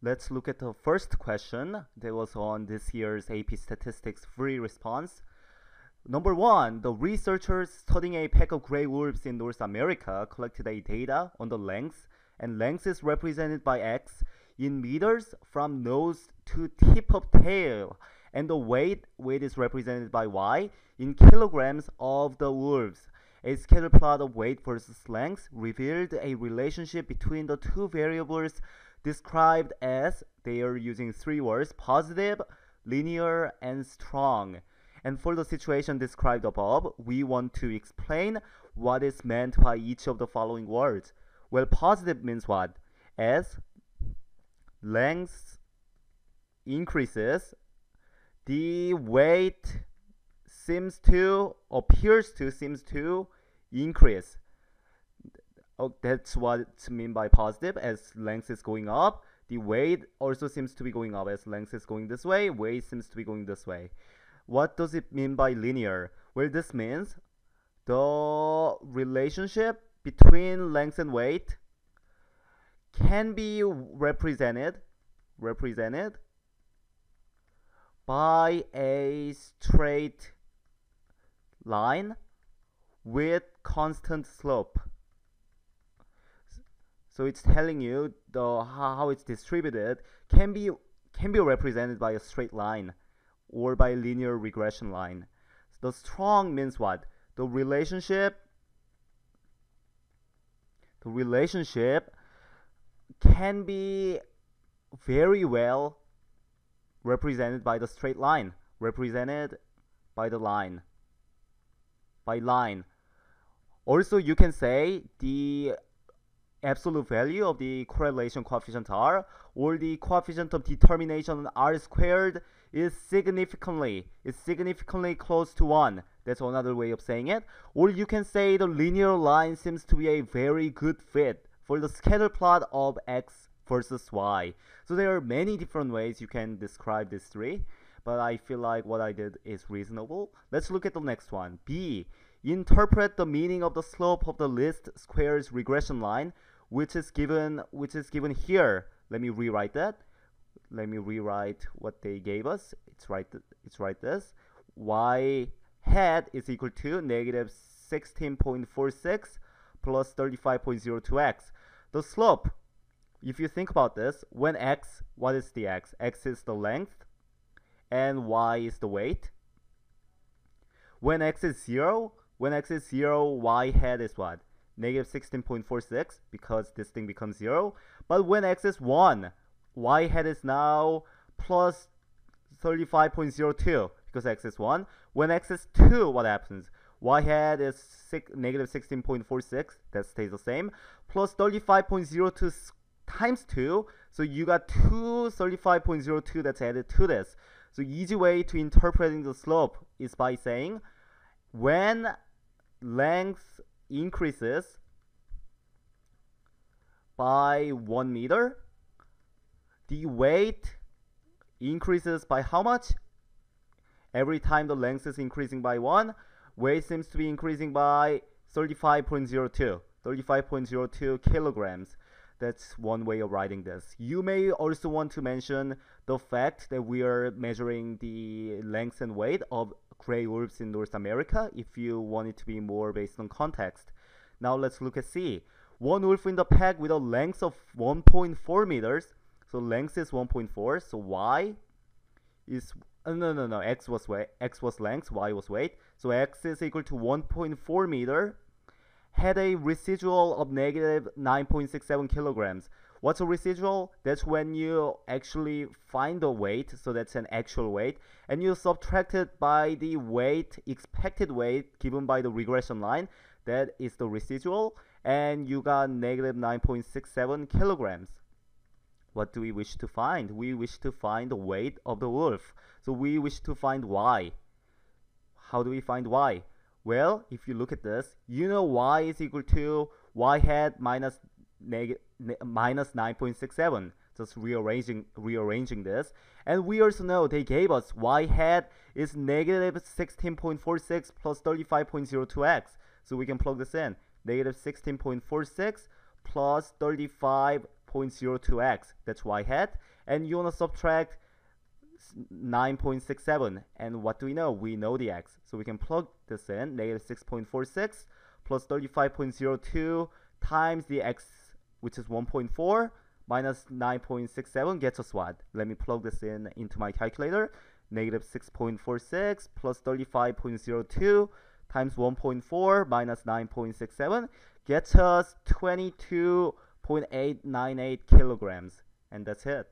Let's look at the first question that was on this year's AP Statistics free response. Number one, the researchers studying a pack of gray wolves in North America collected a data on the length, and length is represented by x in meters from nose to tip of tail, and the weight weight is represented by y in kilograms of the wolves. A scatter plot of weight versus length revealed a relationship between the two variables described as they are using three words positive, linear, and strong. And for the situation described above, we want to explain what is meant by each of the following words. Well, positive means what? As length increases, the weight seems to, appears to, seems to increase. Oh, that's what it's mean by positive. As length is going up, the weight also seems to be going up. As length is going this way, weight seems to be going this way. What does it mean by linear? Well, this means the relationship between length and weight can be represented represented by a straight line with constant slope. So it's telling you the how it's distributed can be can be represented by a straight line or by linear regression line. The strong means what? The relationship the relationship can be very well represented by the straight line, represented by the line, by line. Also, you can say the absolute value of the correlation coefficient r or the coefficient of determination r squared is significantly is significantly close to 1 that's another way of saying it. Or you can say the linear line seems to be a very good fit for the scatter plot of x versus y. So there are many different ways you can describe these three but I feel like what I did is reasonable. Let's look at the next one. B. Interpret the meaning of the slope of the least squares regression line which is given which is given here. Let me rewrite that. Let me rewrite what they gave us. It's right it's right this. Y hat is equal to negative 16.46 plus 35.02x the slope if you think about this when x what is the x? X is the length and y is the weight. When x is 0 when x is 0 y hat is what negative 16.46 because this thing becomes 0. But when x is 1, y hat is now plus 35.02 because x is 1. When x is 2, what happens? y hat is negative 16.46, that stays the same, plus 35.02 times 2, so you got 2 35.02 that's added to this. So easy way to interpreting the slope is by saying when length increases by 1 meter, the weight increases by how much? Every time the length is increasing by 1, weight seems to be increasing by 35.02, 35.02 kilograms. That's one way of writing this. You may also want to mention the fact that we are measuring the length and weight of gray wolves in North America if you want it to be more based on context. Now let's look at C. One wolf in the pack with a length of 1.4 meters. So length is 1.4. So Y is uh, no no no X was weight X was length, Y was weight. So X is equal to 1.4 meter. Had a residual of negative 9.67 kilograms. What's a residual? That's when you actually find the weight, so that's an actual weight, and you subtract it by the weight, expected weight given by the regression line. That is the residual, and you got negative 9.67 kilograms. What do we wish to find? We wish to find the weight of the wolf. So we wish to find y. How do we find y? Well, if you look at this, you know y is equal to y hat minus negative minus 9.67 just rearranging rearranging this and we also know they gave us y hat is negative 16.46 plus 35.02x so we can plug this in negative 16.46 plus 35 0.02x. That's y hat. And you want to subtract 9.67. And what do we know? We know the x. So we can plug this in. Negative 6.46 plus 35.02 times the x, which is 1.4 minus 9.67 gets us what? Let me plug this in into my calculator. Negative 6.46 plus 35.02 times 1.4 minus 9.67 gets us 22.898 kilograms. And that's it.